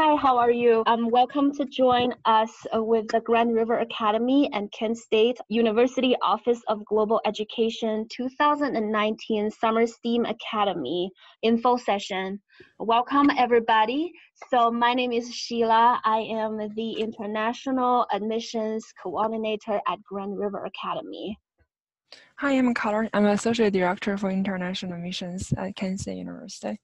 Hi, how are you? Um, welcome to join us with the Grand River Academy and Kent State University Office of Global Education 2019 Summer STEAM Academy info session. Welcome, everybody. So, my name is Sheila. I am the International Admissions Coordinator at Grand River Academy. Hi, I'm Color. I'm Associate Director for International Admissions at Kent State University.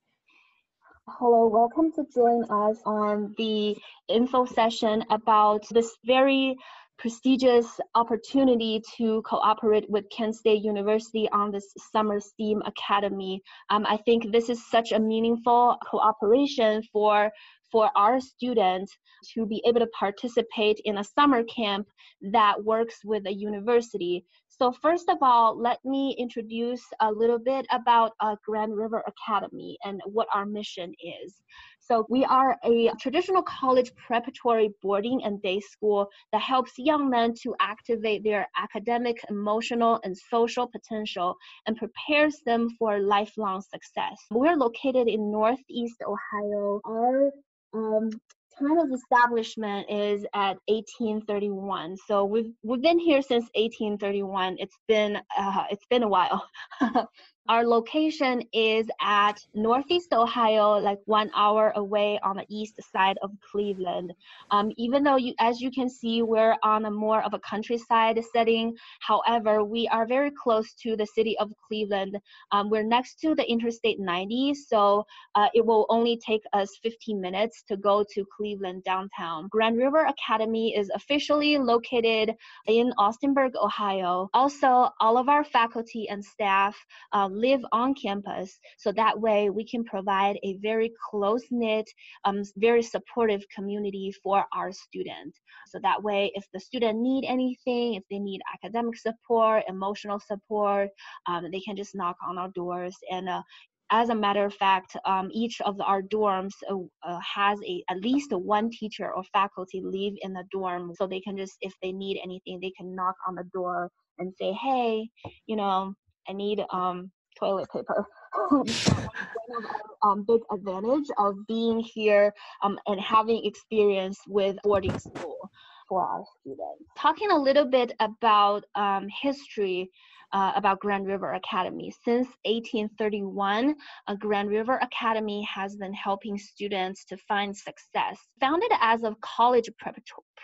Hello, welcome to join us on the info session about this very prestigious opportunity to cooperate with Kent State University on this Summer STEAM Academy. Um, I think this is such a meaningful cooperation for for our students to be able to participate in a summer camp that works with a university. So first of all, let me introduce a little bit about uh, Grand River Academy and what our mission is. So we are a traditional college preparatory boarding and day school that helps young men to activate their academic, emotional, and social potential and prepares them for lifelong success. We're located in Northeast Ohio. Our um, time of establishment is at 1831. So we've we've been here since 1831. It's been uh, it's been a while. Our location is at Northeast Ohio, like one hour away on the east side of Cleveland. Um, even though you, as you can see, we're on a more of a countryside setting. However, we are very close to the city of Cleveland. Um, we're next to the Interstate 90, so uh, it will only take us 15 minutes to go to Cleveland downtown. Grand River Academy is officially located in Austinburg, Ohio. Also, all of our faculty and staff um, live on campus. So that way we can provide a very close knit, um, very supportive community for our students. So that way, if the student need anything, if they need academic support, emotional support, um, they can just knock on our doors and uh, as a matter of fact, um, each of our dorms uh, uh, has a at least one teacher or faculty live in the dorm, so they can just if they need anything, they can knock on the door and say, "Hey, you know, I need um, toilet paper. one of our um, big advantage of being here um, and having experience with boarding school for our students. Talking a little bit about um, history, uh, about Grand River Academy. Since 1831, uh, Grand River Academy has been helping students to find success. Founded as a college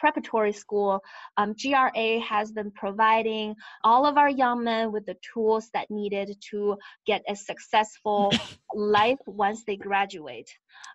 preparatory school, um, GRA has been providing all of our young men with the tools that needed to get a successful life once they graduate.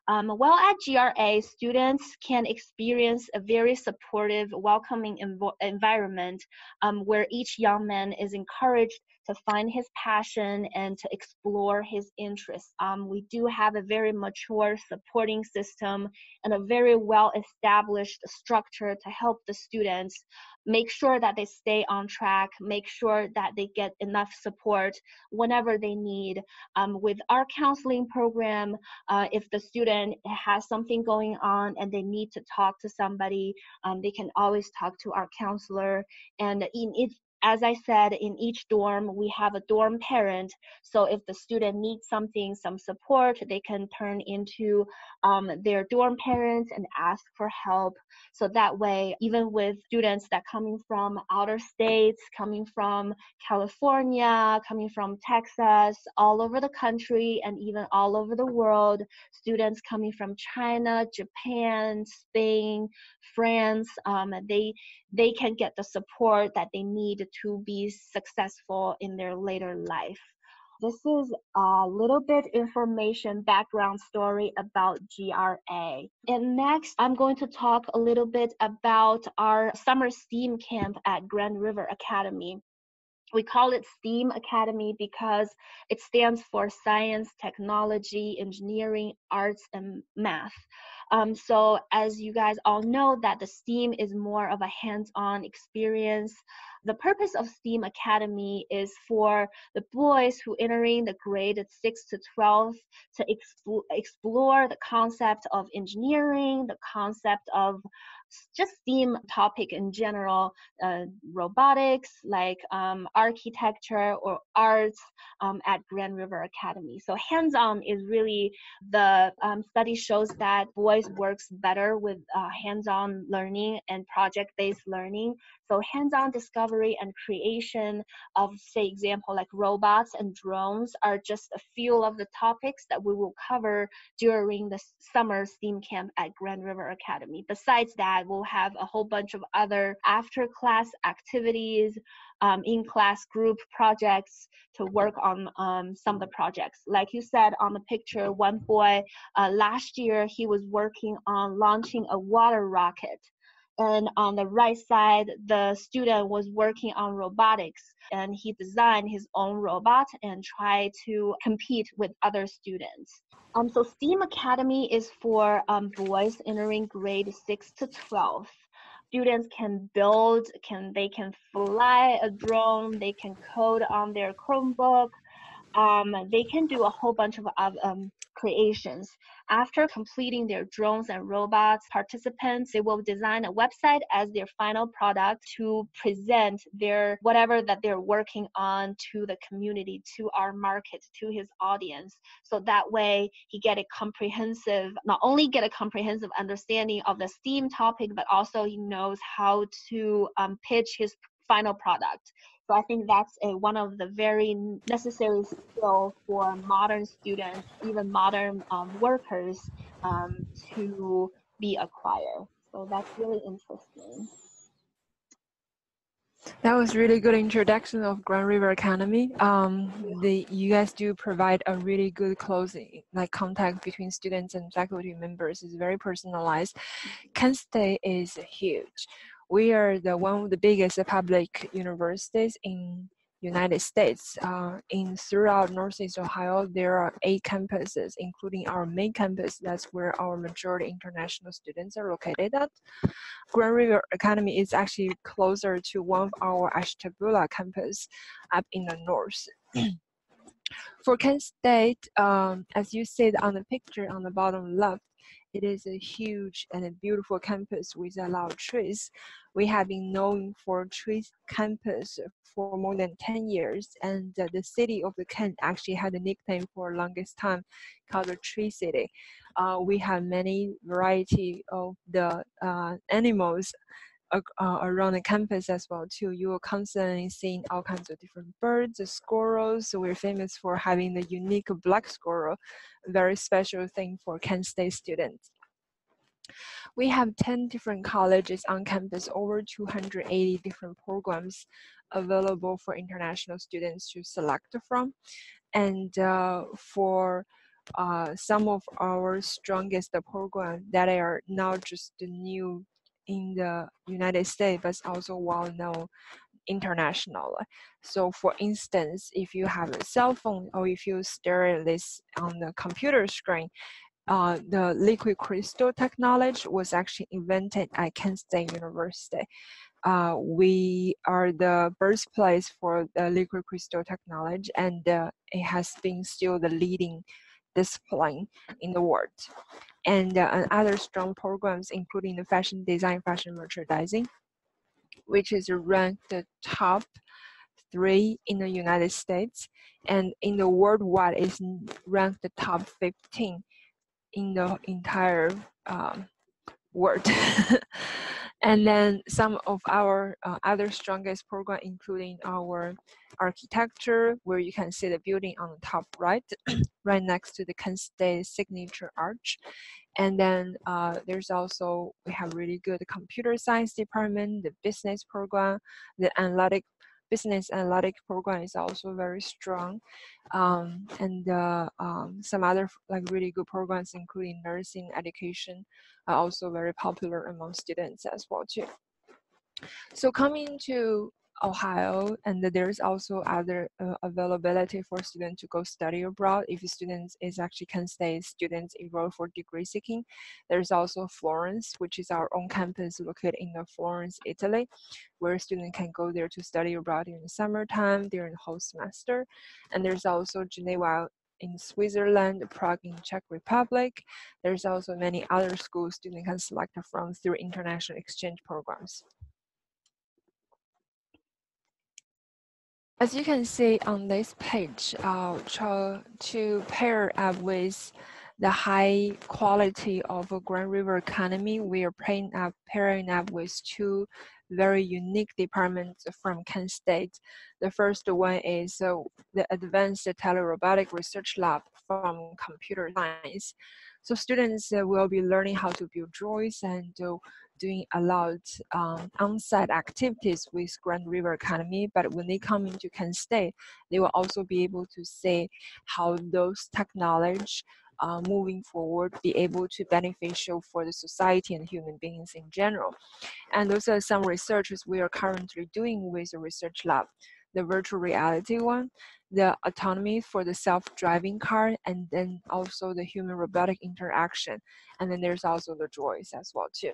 Um, while at GRA, students can experience a very supportive, welcoming env environment um, where each young man is encouraged to find his passion and to explore his interests. Um, we do have a very mature supporting system and a very well established structure to help the students make sure that they stay on track, make sure that they get enough support whenever they need. Um, with our counseling program, uh, if the student has something going on and they need to talk to somebody, um, they can always talk to our counselor. And in, as I said, in each dorm, we have a dorm parent. So if the student needs something, some support, they can turn into um, their dorm parents and ask for help. So that way, even with students that coming from outer states, coming from California, coming from Texas, all over the country, and even all over the world, students coming from China, Japan, Spain, France, um, they they can get the support that they need to be successful in their later life. This is a little bit information background story about GRA. And next, I'm going to talk a little bit about our summer STEAM camp at Grand River Academy. We call it STEAM Academy because it stands for Science, Technology, Engineering, Arts, and Math. Um, so as you guys all know that the STEAM is more of a hands-on experience. The purpose of STEAM Academy is for the boys who entering the grade 6 to 12 to explore the concept of engineering, the concept of just STEAM topic in general, uh, robotics, like um, architecture or arts um, at Grand River Academy. So hands-on is really the um, study shows that boys works better with uh, hands-on learning and project-based learning. So hands-on discovery and creation of, say, example like robots and drones are just a few of the topics that we will cover during the summer STEAM camp at Grand River Academy. Besides that, we'll have a whole bunch of other after-class activities, um, in-class group projects to work on um, some of the projects. Like you said on the picture, one boy uh, last year he was working on launching a water rocket and on the right side the student was working on robotics and he designed his own robot and tried to compete with other students. Um, so steam academy is for um, boys entering grade 6 to 12 students can build can they can fly a drone they can code on their chromebook um, they can do a whole bunch of um, creations. After completing their drones and robots, participants they will design a website as their final product to present their whatever that they're working on to the community, to our market, to his audience. So that way he get a comprehensive, not only get a comprehensive understanding of the STEAM topic, but also he knows how to um, pitch his final product. So I think that's a, one of the very necessary skills for modern students, even modern um, workers, um, to be acquired. So that's really interesting. That was really good introduction of Grand River Academy. Um, the you guys do provide a really good closing like contact between students and faculty members. is very personalized. Kent State is huge we are the one of the biggest public universities in United States. Uh, in throughout Northeast Ohio, there are eight campuses, including our main campus. That's where our majority international students are located at. Grand River Academy is actually closer to one of our Ashtabula campus up in the north. For Kent State, um, as you see on the picture on the bottom left, it is a huge and a beautiful campus with a lot of trees. We have been known for trees campus for more than 10 years, and uh, the city of the Kent actually had a nickname for longest time called the Tree City. Uh, we have many variety of the uh, animals uh, around the campus as well too. You will constantly seeing all kinds of different birds, squirrels. We're famous for having the unique black squirrel, very special thing for Kent State students. We have 10 different colleges on campus, over 280 different programs available for international students to select from. And uh, for uh, some of our strongest programs that are not just new in the United States, but also well known internationally. So for instance, if you have a cell phone or if you stare at this on the computer screen, uh, the liquid crystal technology was actually invented at Kent State University. Uh, we are the birthplace for the liquid crystal technology, and uh, it has been still the leading discipline in the world. And, uh, and other strong programs, including the fashion design, fashion merchandising, which is ranked the top three in the United States, and in the worldwide is ranked the top 15 in the entire um, world. and then some of our uh, other strongest program, including our architecture, where you can see the building on the top right, right next to the Kent State signature arch. And then uh, there's also, we have really good computer science department, the business program, the analytic business analytic program is also very strong. Um, and uh, um, some other like really good programs, including nursing education, are also very popular among students as well too. So coming to Ohio, and there's also other uh, availability for students to go study abroad. If students is actually can stay, students enroll for degree seeking, there's also Florence, which is our own campus located in the Florence, Italy, where students can go there to study abroad in the summertime during the whole semester. And there's also Geneva in Switzerland, Prague in Czech Republic. There's also many other schools students can select from through international exchange programs. As you can see on this page, uh, to, to pair up with the high quality of Grand River Academy, we are pairing up, pairing up with two very unique departments from Kent State. The first one is uh, the Advanced Telerobotic Research Lab from Computer Science. So students uh, will be learning how to build droids and uh, doing a lot um, on-site activities with Grand River Academy. But when they come into Kent State, they will also be able to see how those technology uh, moving forward be able to beneficial for the society and human beings in general. And those are some researches we are currently doing with the research lab. The virtual reality one, the autonomy for the self-driving car, and then also the human robotic interaction. And then there's also the droids as well too.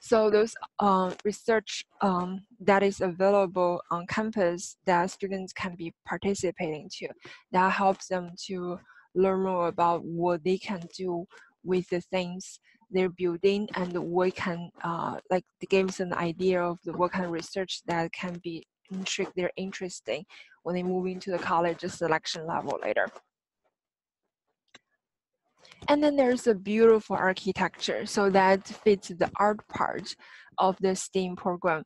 So those uh, research um, that is available on campus that students can be participating to, that helps them to learn more about what they can do with the things they're building and what can uh, like gives an idea of the, what kind of research that can be intrigue they're interesting when they move into the college selection level later. And then there's a beautiful architecture, so that fits the art part of the STEAM program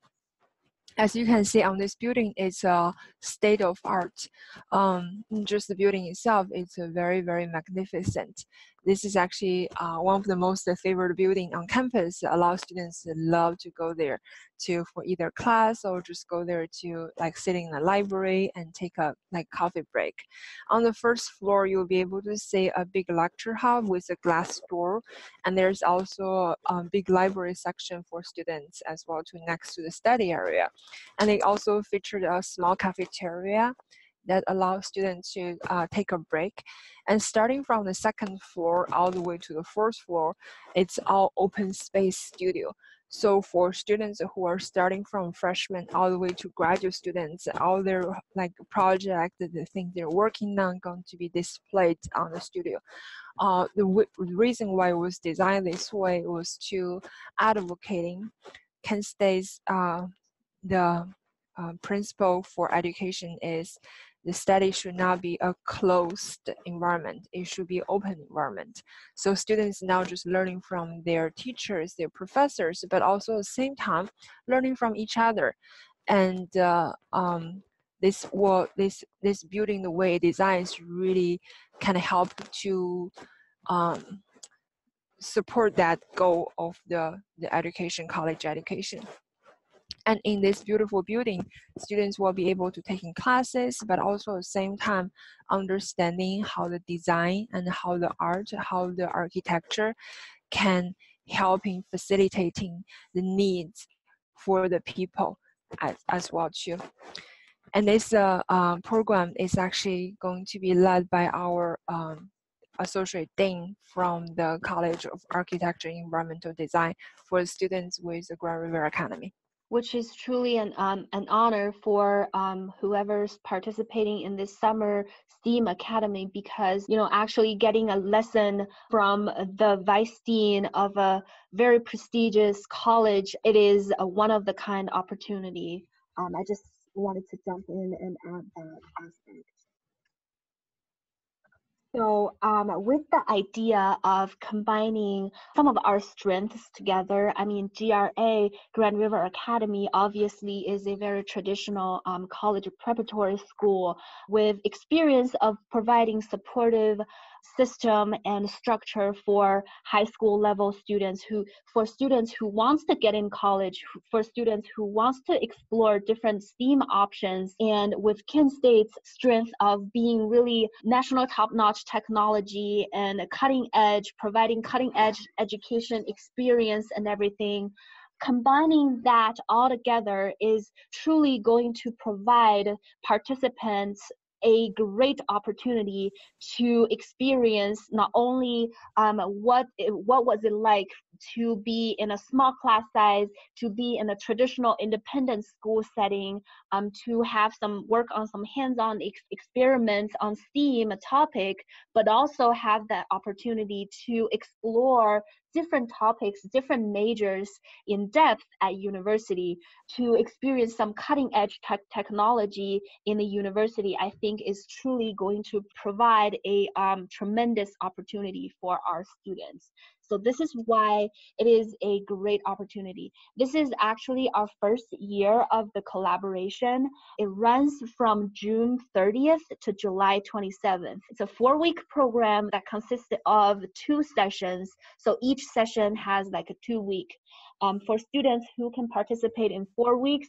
as you can see on this building, it's a state of art. Um, just the building itself, it's very, very magnificent. This is actually uh, one of the most favored building on campus. A lot of students love to go there to for either class or just go there to like sitting in the library and take a like coffee break. On the first floor, you'll be able to see a big lecture hall with a glass door, and there's also a big library section for students as well to next to the study area. And they also featured a small cafeteria that allows students to uh, take a break. And starting from the second floor all the way to the fourth floor, it's all open space studio. So for students who are starting from freshman all the way to graduate students, all their like project, the things they're working on going to be displayed on the studio. Uh, the reason why it was designed this way was to advocating Kent State's uh, the uh, principle for education is the study should not be a closed environment. It should be open environment. So students now just learning from their teachers, their professors, but also at the same time learning from each other. And uh, um, this will this this building the way designs really can help to um, support that goal of the the education college education. And in this beautiful building, students will be able to take in classes, but also at the same time understanding how the design and how the art, how the architecture can help in facilitating the needs for the people as, as well too. And this uh, uh, program is actually going to be led by our um, associate dean from the College of Architecture and Environmental Design for students with the Grand River Academy which is truly an, um, an honor for um, whoever's participating in this summer STEAM Academy because, you know, actually getting a lesson from the vice dean of a very prestigious college, it is a one of the kind opportunity. Um, I just wanted to jump in and add that aspect. So, um, with the idea of combining some of our strengths together, I mean, GRA, Grand River Academy, obviously is a very traditional um, college preparatory school with experience of providing supportive system and structure for high school level students who for students who wants to get in college for students who wants to explore different STEAM options and with Kent State's strength of being really national top-notch technology and cutting edge providing cutting edge education experience and everything combining that all together is truly going to provide participants a great opportunity to experience not only um, what what was it like to be in a small class size, to be in a traditional independent school setting, um, to have some work on some hands-on ex- experiments on STEAM a topic, but also have that opportunity to explore different topics, different majors in depth at university to experience some cutting edge te- technology in the university, I think is truly going to provide a um, tremendous opportunity for our students. So this is why it is a great opportunity. This is actually our first year of the collaboration. It runs from June 30th to July 27th. It's a four week program that consists of two sessions. So each session has like a two week. Um, for students who can participate in four weeks,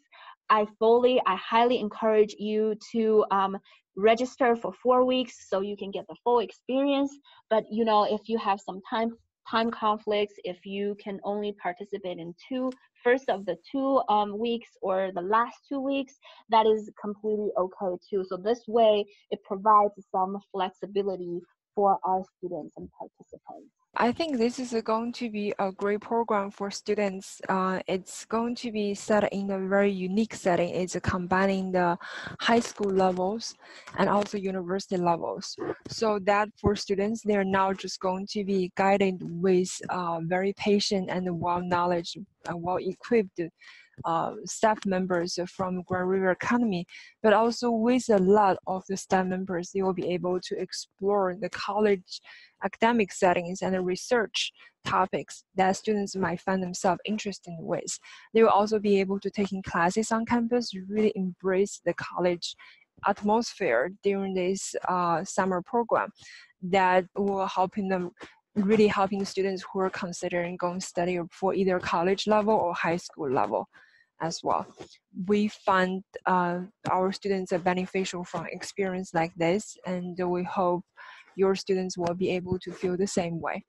I fully, I highly encourage you to um, register for four weeks so you can get the full experience. But you know, if you have some time time conflicts if you can only participate in two first of the two um, weeks or the last two weeks that is completely okay too. So this way it provides some flexibility for our students and participants I think this is going to be a great program for students. Uh, it's going to be set in a very unique setting. It's combining the high school levels and also university levels. So that for students, they're now just going to be guided with uh, very patient and well knowledge, uh, well equipped uh, staff members from Grand River Academy, but also with a lot of the staff members, they will be able to explore the college academic settings and research topics that students might find themselves interested with. They will also be able to take in classes on campus, really embrace the college atmosphere during this uh, summer program that will helping them really helping students who are considering going study for either college level or high school level as well. We find uh, our students are beneficial from experience like this, and we hope your students will be able to feel the same way.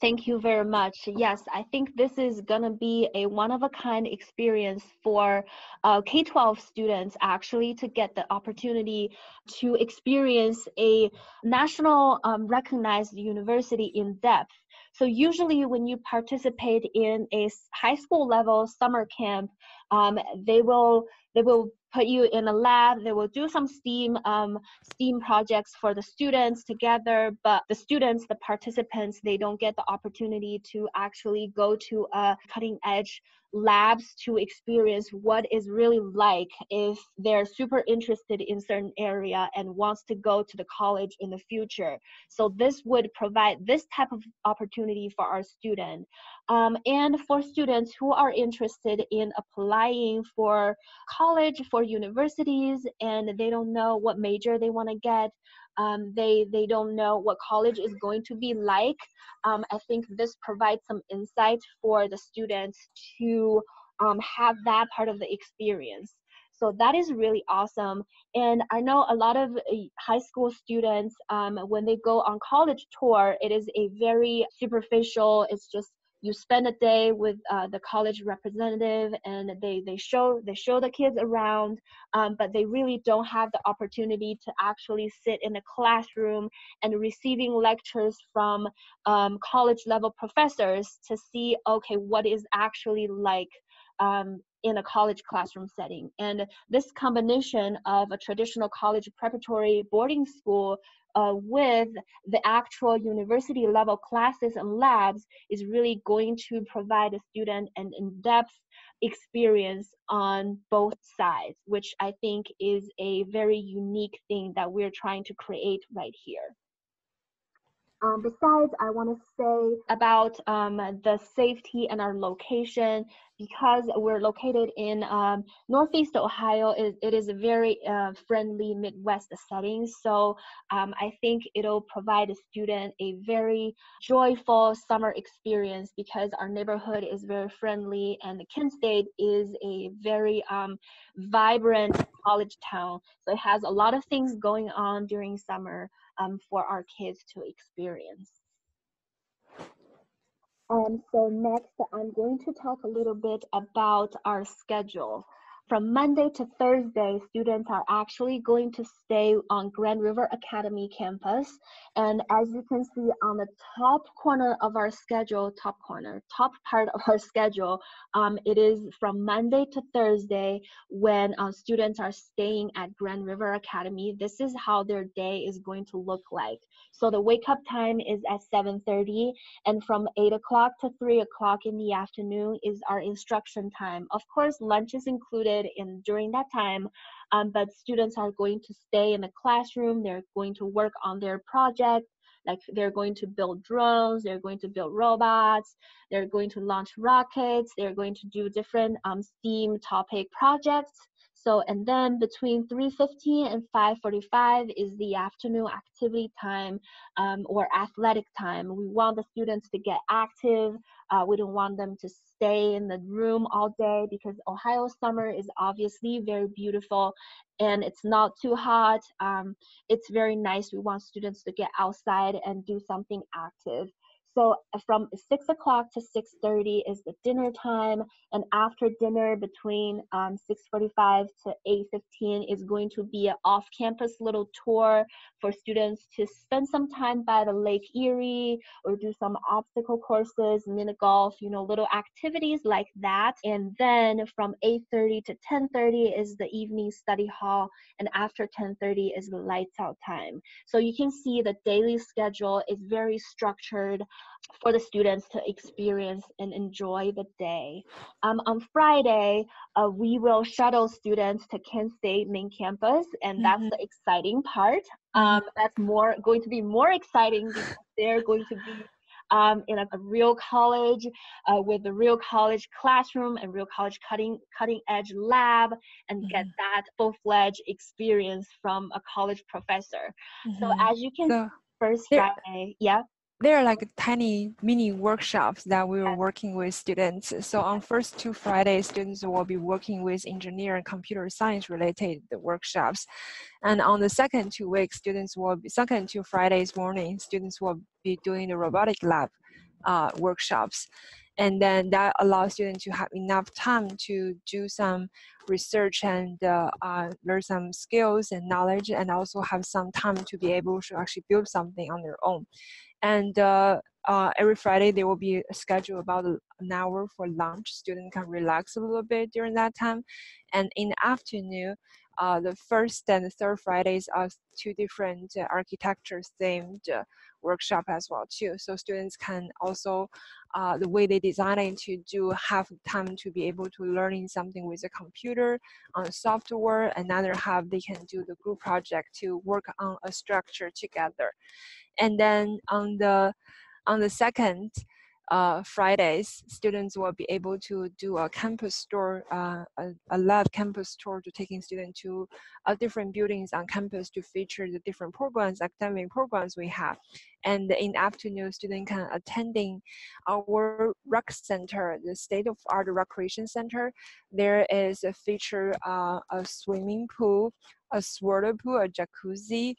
Thank you very much. Yes, I think this is going to be a one of a kind experience for uh, K 12 students actually to get the opportunity to experience a national um, recognized university in depth. So, usually, when you participate in a high school level summer camp, um, they will they will put you in a lab. They will do some STEAM um, STEAM projects for the students together. But the students, the participants, they don't get the opportunity to actually go to a cutting edge labs to experience what is really like if they're super interested in certain area and wants to go to the college in the future so this would provide this type of opportunity for our student um, and for students who are interested in applying for college for universities and they don't know what major they want to get um, they they don't know what college is going to be like um, i think this provides some insight for the students to um, have that part of the experience. So that is really awesome. And i know a lot of uh, high school students um, when they go on college tour it is a very superficial it's just you spend a day with uh, the college representative and they, they show they show the kids around um, but they really don't have the opportunity to actually sit in a classroom and receiving lectures from um, college level professors to see okay what is actually like um, in a college classroom setting. And this combination of a traditional college preparatory boarding school uh, with the actual university level classes and labs is really going to provide a student an in-depth experience on both sides, which I think is a very unique thing that we're trying to create right here. Um, besides, I want to say about um, the safety and our location because we're located in um, Northeast Ohio. It, it is a very uh, friendly Midwest setting, so um, I think it'll provide a student a very joyful summer experience because our neighborhood is very friendly and the Kent State is a very um, vibrant college town. So it has a lot of things going on during summer um, for our kids to experience. Um, so next, I'm going to talk a little bit about our schedule. From Monday to Thursday, students are actually going to stay on Grand River Academy campus. And as you can see on the top corner of our schedule, top corner, top part of our schedule, um, it is from Monday to Thursday when uh, students are staying at Grand River Academy. This is how their day is going to look like. So the wake up time is at 7.30 and from 8 o'clock to 3 o'clock in the afternoon is our instruction time. Of course, lunch is included in during that time, um, but students are going to stay in the classroom. They're going to work on their project. Like they're going to build drones, they're going to build robots, they're going to launch rockets, they're going to do different um, STEAM topic projects. So, and then between 3.15 and 5.45 is the afternoon activity time um, or athletic time. We want the students to get active. Uh, we don't want them to stay in the room all day because Ohio summer is obviously very beautiful and it's not too hot. Um, it's very nice. We want students to get outside and do something active. So uh, from 6 o'clock to 6.30 is the dinner time. And after dinner between um, 6.45 to 8.15 is going to be an off-campus little tour for students to spend some time by the Lake Erie or do some obstacle courses, mini golf, you know, little activities like that. And then from 8.30 to 10.30 is the evening study hall. And after 10.30 is the lights out time. So you can see the daily schedule is very structured for the students to experience and enjoy the day. Um, on Friday, uh, we will shuttle students to Kent State main campus, and that's mm-hmm. the exciting part. Um, that's more going to be more exciting because they're going to be um, in a, a, real college uh, with a real college classroom and real college cutting cutting edge lab and mm-hmm. get that full fledged experience from a college professor. Mm-hmm. So as you can so, first Friday, yeah there are like tiny mini workshops that we were working with students. So on first two Fridays, students will be working with engineer and computer science related workshops. And on the second two weeks, students will be, second two Fridays morning, students will be doing the robotic lab uh, workshops. And then that allows students to have enough time to do some research and uh, uh, learn some skills and knowledge and also have some time to be able to actually build something on their own. And uh, uh, every Friday there will be a schedule about an hour for lunch. Students can relax a little bit during that time. And in the afternoon, uh, the first and the third Fridays are two different uh, architecture themed uh, workshop as well too. So students can also, uh, the way they design it to do half time to be able to learning something with a computer on software, another half they can do the group project to work on a structure together and then on the on the second uh, Fridays, students will be able to do a campus tour, uh, a, a lab campus tour to taking students to uh, different buildings on campus to feature the different programs, academic programs we have. And in afternoon, students can attending our rec center, the state-of-art recreation center. There is a feature, uh, a swimming pool, a swirl pool, a jacuzzi,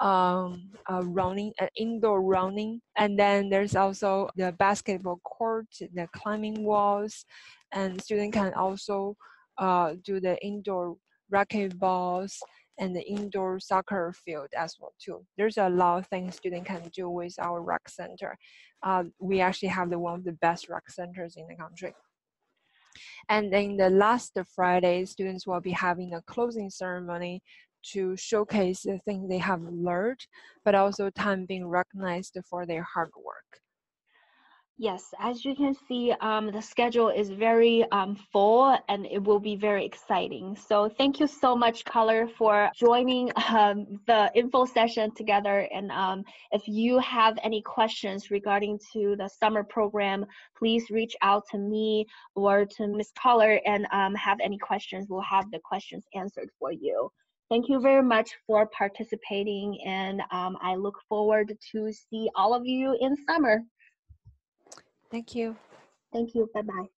um, uh, running, uh, indoor running. And then there's also the basketball court, the climbing walls, and students can also uh, do the indoor racquetballs and the indoor soccer field as well too. There's a lot of things students can do with our rec center. Uh, we actually have the one of the best rec centers in the country. And then the last Friday, students will be having a closing ceremony to showcase the things they have learned, but also time being recognized for their hard work. Yes, as you can see, um, the schedule is very um, full and it will be very exciting. So thank you so much, Color, for joining um, the info session together. And um, if you have any questions regarding to the summer program, please reach out to me or to Miss Color and um, have any questions. We'll have the questions answered for you. Thank you very much for participating and um, I look forward to see all of you in summer. Thank you. Thank you. Bye-bye.